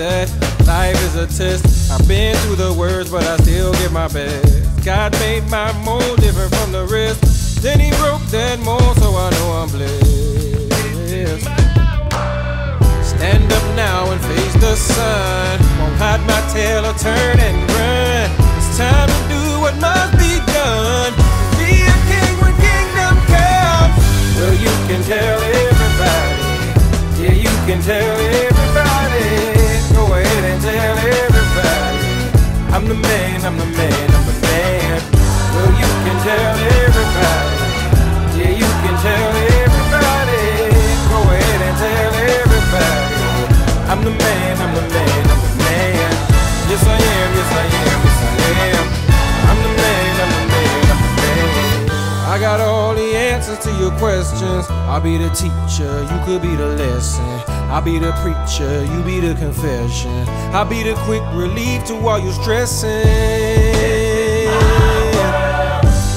That life is a test. I've been through the worst, but I still give my best. God made my mold different from the rest. Then he broke that mold, so I know I'm blessed. Stand up now and face the sun. Won't hide my tail or turn and the answers to your questions. I'll be the teacher, you could be the lesson. I'll be the preacher, you be the confession. I'll be the quick relief to all your stressing.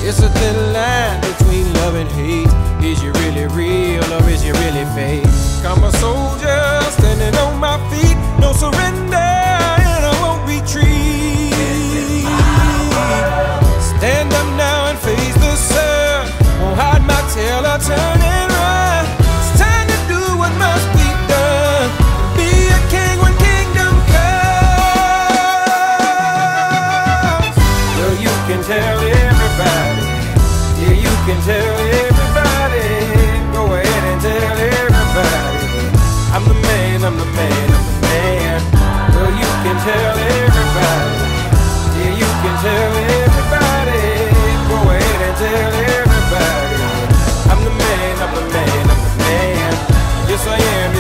It's a thin line between love and hate. Is you really real or is you really fake? I'm a soldier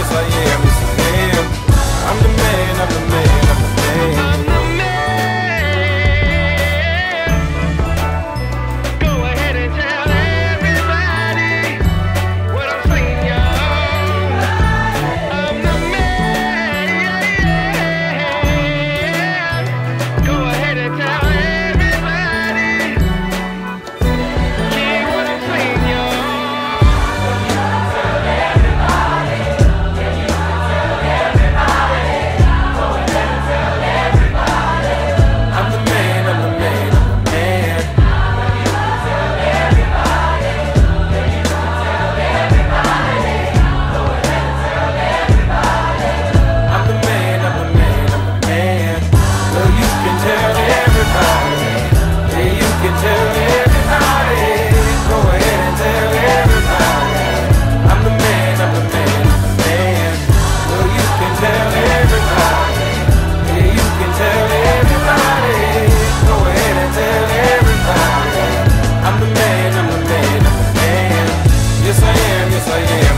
yes I am. It's like